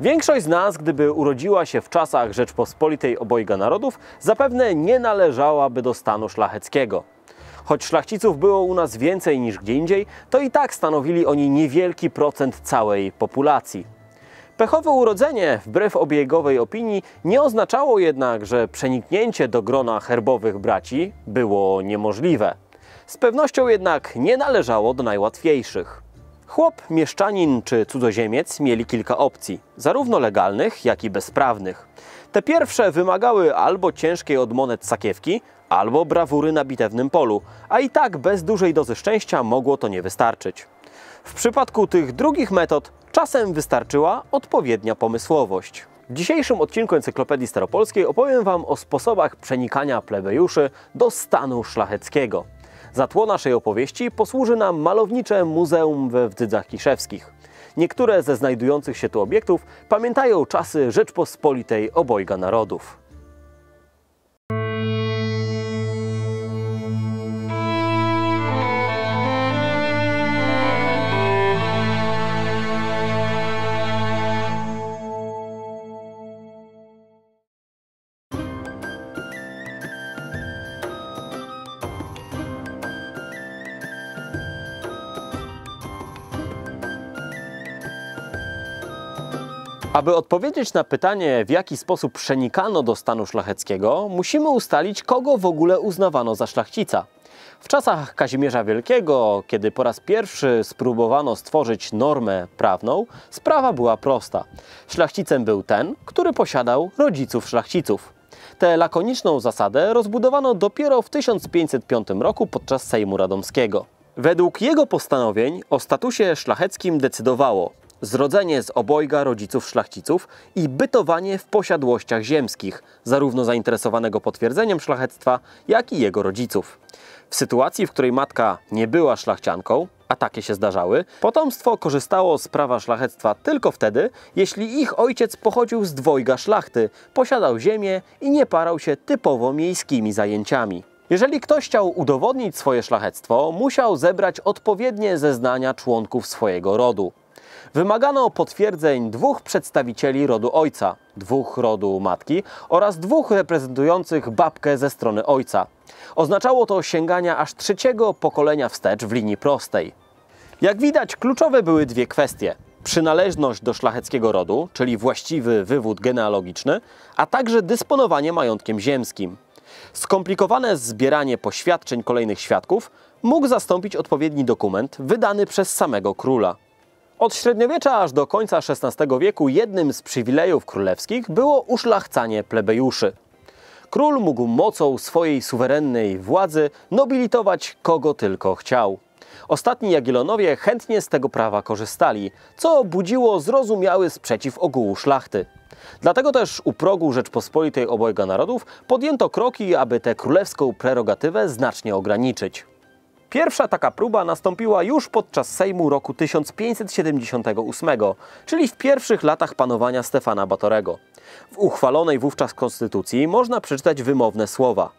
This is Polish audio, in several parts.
Większość z nas, gdyby urodziła się w czasach Rzeczpospolitej obojga narodów, zapewne nie należałaby do stanu szlacheckiego. Choć szlachciców było u nas więcej niż gdzie indziej, to i tak stanowili oni niewielki procent całej populacji. Pechowe urodzenie, wbrew obiegowej opinii, nie oznaczało jednak, że przeniknięcie do grona herbowych braci było niemożliwe. Z pewnością jednak nie należało do najłatwiejszych. Chłop, mieszczanin czy cudzoziemiec mieli kilka opcji, zarówno legalnych, jak i bezprawnych. Te pierwsze wymagały albo ciężkiej od monet sakiewki, albo brawury na bitewnym polu, a i tak bez dużej dozy szczęścia mogło to nie wystarczyć. W przypadku tych drugich metod czasem wystarczyła odpowiednia pomysłowość. W dzisiejszym odcinku Encyklopedii Staropolskiej opowiem Wam o sposobach przenikania plebejuszy do stanu szlacheckiego. Za tło naszej opowieści posłuży nam malownicze muzeum we Wdzydzach Kiszewskich. Niektóre ze znajdujących się tu obiektów pamiętają czasy Rzeczpospolitej obojga narodów. Aby odpowiedzieć na pytanie, w jaki sposób przenikano do stanu szlacheckiego, musimy ustalić, kogo w ogóle uznawano za szlachcica. W czasach Kazimierza Wielkiego, kiedy po raz pierwszy spróbowano stworzyć normę prawną, sprawa była prosta. Szlachcicem był ten, który posiadał rodziców szlachciców. Tę lakoniczną zasadę rozbudowano dopiero w 1505 roku podczas Sejmu Radomskiego. Według jego postanowień o statusie szlacheckim decydowało zrodzenie z obojga rodziców szlachciców i bytowanie w posiadłościach ziemskich, zarówno zainteresowanego potwierdzeniem szlachectwa, jak i jego rodziców. W sytuacji, w której matka nie była szlachcianką, a takie się zdarzały, potomstwo korzystało z prawa szlachectwa tylko wtedy, jeśli ich ojciec pochodził z dwojga szlachty, posiadał ziemię i nie parał się typowo miejskimi zajęciami. Jeżeli ktoś chciał udowodnić swoje szlachectwo, musiał zebrać odpowiednie zeznania członków swojego rodu. Wymagano potwierdzeń dwóch przedstawicieli rodu ojca, dwóch rodu matki oraz dwóch reprezentujących babkę ze strony ojca. Oznaczało to sięgania aż trzeciego pokolenia wstecz w linii prostej. Jak widać, kluczowe były dwie kwestie. Przynależność do szlacheckiego rodu, czyli właściwy wywód genealogiczny, a także dysponowanie majątkiem ziemskim. Skomplikowane zbieranie poświadczeń kolejnych świadków mógł zastąpić odpowiedni dokument wydany przez samego króla. Od średniowiecza aż do końca XVI wieku jednym z przywilejów królewskich było uszlachcanie plebejuszy. Król mógł mocą swojej suwerennej władzy nobilitować kogo tylko chciał. Ostatni Jagiellonowie chętnie z tego prawa korzystali, co budziło zrozumiały sprzeciw ogółu szlachty. Dlatego też u progu Rzeczpospolitej obojga narodów podjęto kroki, aby tę królewską prerogatywę znacznie ograniczyć. Pierwsza taka próba nastąpiła już podczas Sejmu roku 1578, czyli w pierwszych latach panowania Stefana Batorego. W uchwalonej wówczas konstytucji można przeczytać wymowne słowa.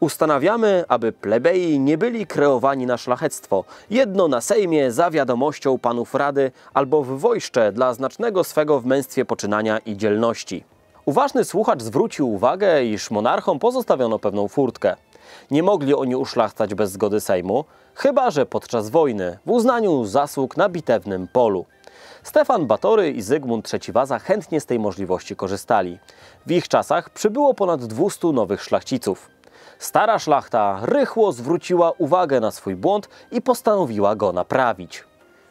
Ustanawiamy, aby plebei nie byli kreowani na szlachectwo, jedno na Sejmie za wiadomością panów Rady albo w wojszcze dla znacznego swego w męstwie poczynania i dzielności. Uważny słuchacz zwrócił uwagę, iż monarchom pozostawiono pewną furtkę. Nie mogli oni uszlachcać bez zgody Sejmu, chyba że podczas wojny, w uznaniu zasług na bitewnym polu. Stefan Batory i Zygmunt III Waza chętnie z tej możliwości korzystali. W ich czasach przybyło ponad 200 nowych szlachciców. Stara szlachta rychło zwróciła uwagę na swój błąd i postanowiła go naprawić.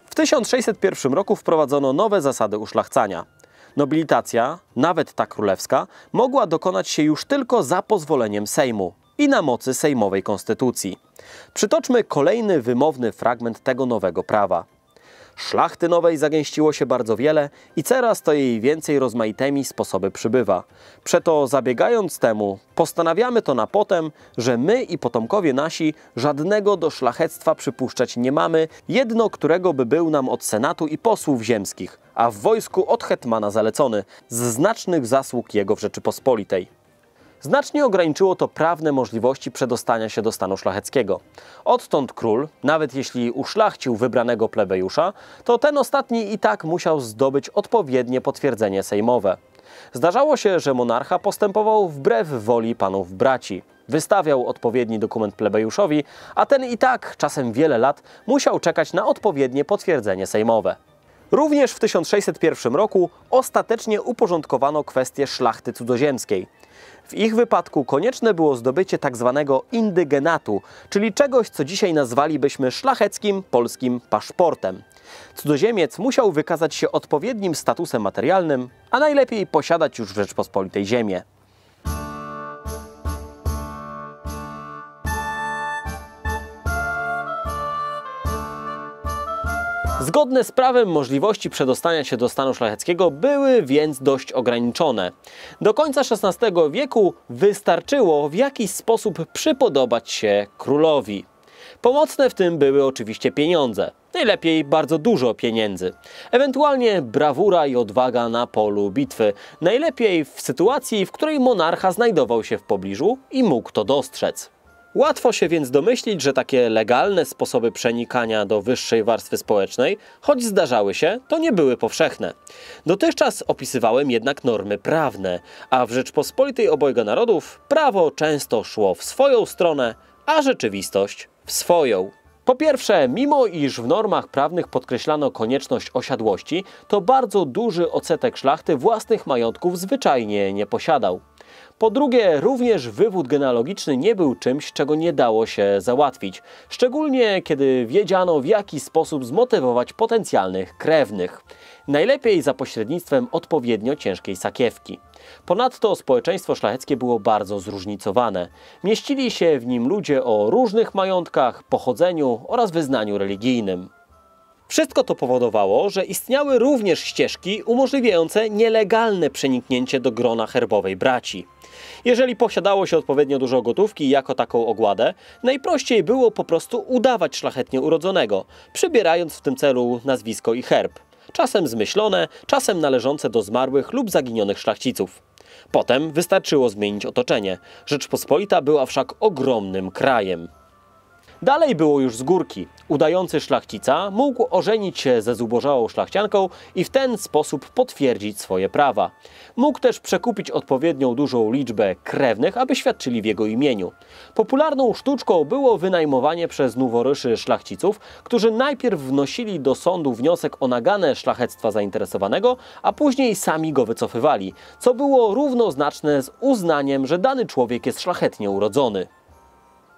W 1601 roku wprowadzono nowe zasady uszlachcania. Nobilitacja, nawet ta królewska, mogła dokonać się już tylko za pozwoleniem Sejmu i na mocy sejmowej konstytucji. Przytoczmy kolejny wymowny fragment tego nowego prawa. Szlachty nowej zagęściło się bardzo wiele i coraz to jej więcej rozmaitymi sposoby przybywa. Przeto zabiegając temu, postanawiamy to na potem, że my i potomkowie nasi żadnego do szlachectwa przypuszczać nie mamy, jedno którego by był nam od senatu i posłów ziemskich, a w wojsku od hetmana zalecony, z znacznych zasług jego w Rzeczypospolitej. Znacznie ograniczyło to prawne możliwości przedostania się do stanu szlacheckiego. Odtąd król, nawet jeśli uszlachcił wybranego plebejusza, to ten ostatni i tak musiał zdobyć odpowiednie potwierdzenie sejmowe. Zdarzało się, że monarcha postępował wbrew woli panów braci. Wystawiał odpowiedni dokument plebejuszowi, a ten i tak czasem wiele lat musiał czekać na odpowiednie potwierdzenie sejmowe. Również w 1601 roku ostatecznie uporządkowano kwestię szlachty cudzoziemskiej. W ich wypadku konieczne było zdobycie tzw. Tak indygenatu, czyli czegoś, co dzisiaj nazwalibyśmy szlacheckim polskim paszportem. Cudzoziemiec musiał wykazać się odpowiednim statusem materialnym, a najlepiej posiadać już w Rzeczpospolitej ziemię. Zgodne z prawem możliwości przedostania się do stanu szlacheckiego były więc dość ograniczone. Do końca XVI wieku wystarczyło w jakiś sposób przypodobać się królowi. Pomocne w tym były oczywiście pieniądze. Najlepiej bardzo dużo pieniędzy. Ewentualnie brawura i odwaga na polu bitwy. Najlepiej w sytuacji, w której monarcha znajdował się w pobliżu i mógł to dostrzec. Łatwo się więc domyślić, że takie legalne sposoby przenikania do wyższej warstwy społecznej, choć zdarzały się, to nie były powszechne. Dotychczas opisywałem jednak normy prawne, a w Rzeczpospolitej obojga narodów prawo często szło w swoją stronę, a rzeczywistość w swoją. Po pierwsze, mimo iż w normach prawnych podkreślano konieczność osiadłości, to bardzo duży odsetek szlachty własnych majątków zwyczajnie nie posiadał. Po drugie, również wywód genealogiczny nie był czymś, czego nie dało się załatwić, szczególnie kiedy wiedziano w jaki sposób zmotywować potencjalnych krewnych. Najlepiej za pośrednictwem odpowiednio ciężkiej sakiewki. Ponadto społeczeństwo szlacheckie było bardzo zróżnicowane. Mieścili się w nim ludzie o różnych majątkach, pochodzeniu oraz wyznaniu religijnym. Wszystko to powodowało, że istniały również ścieżki umożliwiające nielegalne przeniknięcie do grona herbowej braci. Jeżeli posiadało się odpowiednio dużo gotówki jako taką ogładę, najprościej było po prostu udawać szlachetnie urodzonego, przybierając w tym celu nazwisko i herb. Czasem zmyślone, czasem należące do zmarłych lub zaginionych szlachciców. Potem wystarczyło zmienić otoczenie. Rzeczpospolita była wszak ogromnym krajem. Dalej było już z górki. Udający szlachcica mógł ożenić się ze zubożałą szlachcianką i w ten sposób potwierdzić swoje prawa. Mógł też przekupić odpowiednią dużą liczbę krewnych, aby świadczyli w jego imieniu. Popularną sztuczką było wynajmowanie przez noworyszy szlachciców, którzy najpierw wnosili do sądu wniosek o naganę szlachectwa zainteresowanego, a później sami go wycofywali, co było równoznaczne z uznaniem, że dany człowiek jest szlachetnie urodzony.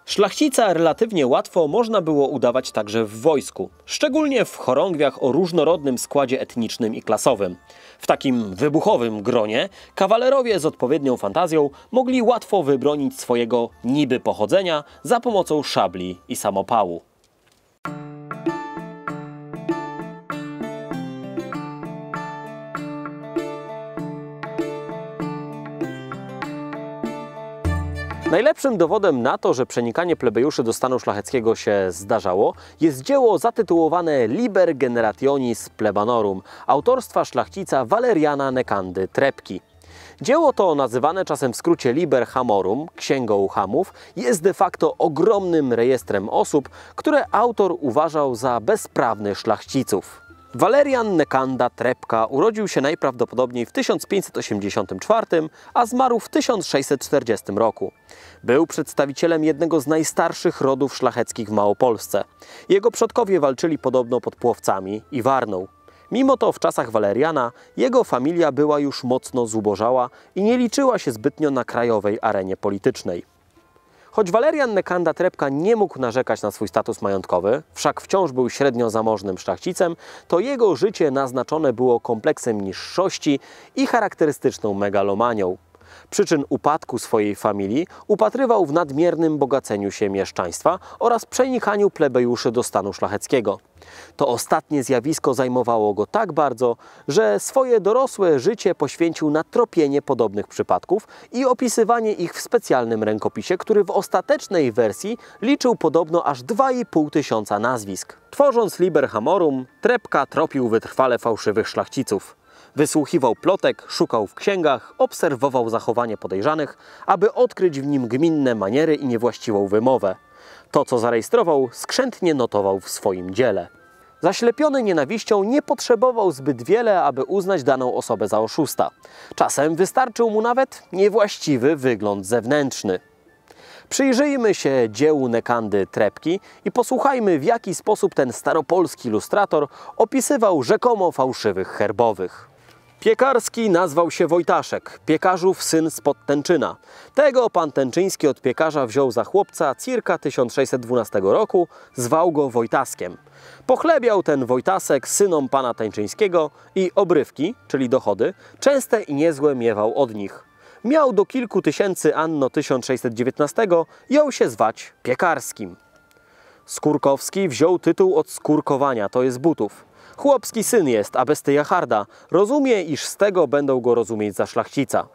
Szlachcica relatywnie łatwo można było udawać także w wojsku, szczególnie w chorągwiach o różnorodnym składzie etnicznym i klasowym. W takim wybuchowym gronie kawalerowie z odpowiednią fantazją mogli łatwo wybronić swojego niby pochodzenia za pomocą szabli i samopału. Najlepszym dowodem na to, że przenikanie plebejuszy do stanu szlacheckiego się zdarzało, jest dzieło zatytułowane Liber Generationis Plebanorum autorstwa szlachcica Valeriana Nekandy Trepki. Dzieło to, nazywane czasem w skrócie Liber Hamorum, Księgą Hamów, jest de facto ogromnym rejestrem osób, które autor uważał za bezprawnych szlachciców. Walerian Nekanda Trepka urodził się najprawdopodobniej w 1584, a zmarł w 1640 roku. Był przedstawicielem jednego z najstarszych rodów szlacheckich w Małopolsce. Jego przodkowie walczyli podobno pod Płowcami i Warną. Mimo to w czasach Waleriana jego familia była już mocno zubożała i nie liczyła się zbytnio na krajowej arenie politycznej. Choć Walerian Nekanda Trepka nie mógł narzekać na swój status majątkowy, wszak wciąż był średnio zamożnym szlachcicem, to jego życie naznaczone było kompleksem niższości i charakterystyczną megalomanią. Przyczyn upadku swojej familii upatrywał w nadmiernym bogaceniu się mieszczaństwa oraz przenikaniu plebejuszy do stanu szlacheckiego. To ostatnie zjawisko zajmowało go tak bardzo, że swoje dorosłe życie poświęcił na tropienie podobnych przypadków i opisywanie ich w specjalnym rękopisie, który w ostatecznej wersji liczył podobno aż 2,5 tysiąca nazwisk. Tworząc Liber Hamorum, Trepka tropił wytrwale fałszywych szlachciców. Wysłuchiwał plotek, szukał w księgach, obserwował zachowanie podejrzanych, aby odkryć w nim gminne maniery i niewłaściwą wymowę. To, co zarejestrował, skrzętnie notował w swoim dziele. Zaślepiony nienawiścią nie potrzebował zbyt wiele, aby uznać daną osobę za oszusta. Czasem wystarczył mu nawet niewłaściwy wygląd zewnętrzny. Przyjrzyjmy się dziełu Nekandy Trepki i posłuchajmy, w jaki sposób ten staropolski ilustrator opisywał rzekomo fałszywych herbowych. Piekarski nazwał się Wojtaszek, piekarzów syn z Podtęczyna. Tego pan Tęczyński od piekarza wziął za chłopca circa 1612 roku, zwał go Wojtaskiem. Pochlebiał ten Wojtasek synom pana Tęczyńskiego i obrywki, czyli dochody, częste i niezłe miewał od nich. Miał do kilku tysięcy anno 1619, jął się zwać Piekarskim. Skórkowski wziął tytuł od skórkowania, to jest butów. Chłopski syn jest, a bestia harda. Rozumie, iż z tego będą go rozumieć za szlachcica.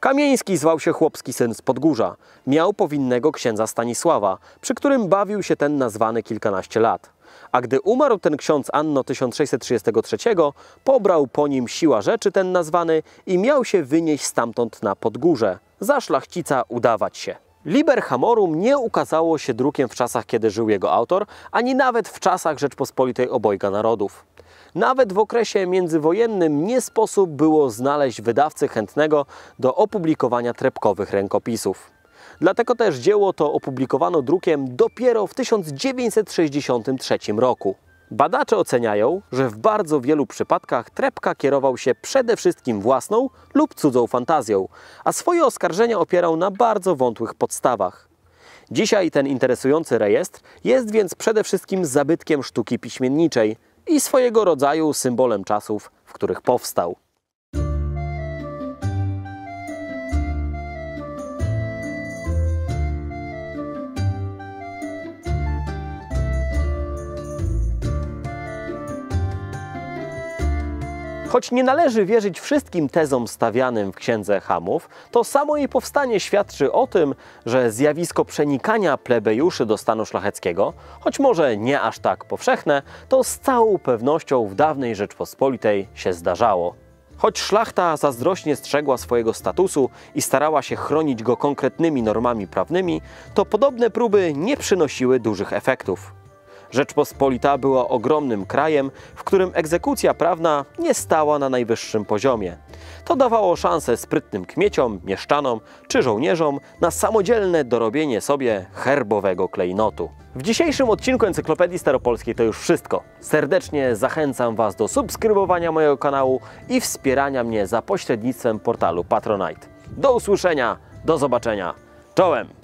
Kamieński zwał się chłopski syn z Podgórza. Miał powinnego księdza Stanisława, przy którym bawił się ten nazwany kilkanaście lat. A gdy umarł ten ksiądz Anno 1633, pobrał po nim siła rzeczy ten nazwany i miał się wynieść stamtąd na Podgórze, za szlachcica udawać się. Liber Hamorum nie ukazało się drukiem w czasach, kiedy żył jego autor, ani nawet w czasach Rzeczpospolitej Obojga Narodów. Nawet w okresie międzywojennym nie sposób było znaleźć wydawcy chętnego do opublikowania trepkowych rękopisów. Dlatego też dzieło to opublikowano drukiem dopiero w 1963 roku. Badacze oceniają, że w bardzo wielu przypadkach Trepka kierował się przede wszystkim własną lub cudzą fantazją, a swoje oskarżenia opierał na bardzo wątłych podstawach. Dzisiaj ten interesujący rejestr jest więc przede wszystkim zabytkiem sztuki piśmienniczej i swojego rodzaju symbolem czasów, w których powstał. Choć nie należy wierzyć wszystkim tezom stawianym w księdze Hamów, to samo jej powstanie świadczy o tym, że zjawisko przenikania plebejuszy do stanu szlacheckiego, choć może nie aż tak powszechne, to z całą pewnością w dawnej Rzeczpospolitej się zdarzało. Choć szlachta zazdrośnie strzegła swojego statusu i starała się chronić go konkretnymi normami prawnymi, to podobne próby nie przynosiły dużych efektów. Rzeczpospolita była ogromnym krajem, w którym egzekucja prawna nie stała na najwyższym poziomie. To dawało szansę sprytnym kmieciom, mieszczanom czy żołnierzom na samodzielne dorobienie sobie herbowego klejnotu. W dzisiejszym odcinku Encyklopedii Staropolskiej to już wszystko. Serdecznie zachęcam Was do subskrybowania mojego kanału i wspierania mnie za pośrednictwem portalu Patronite. Do usłyszenia, do zobaczenia. Czołem!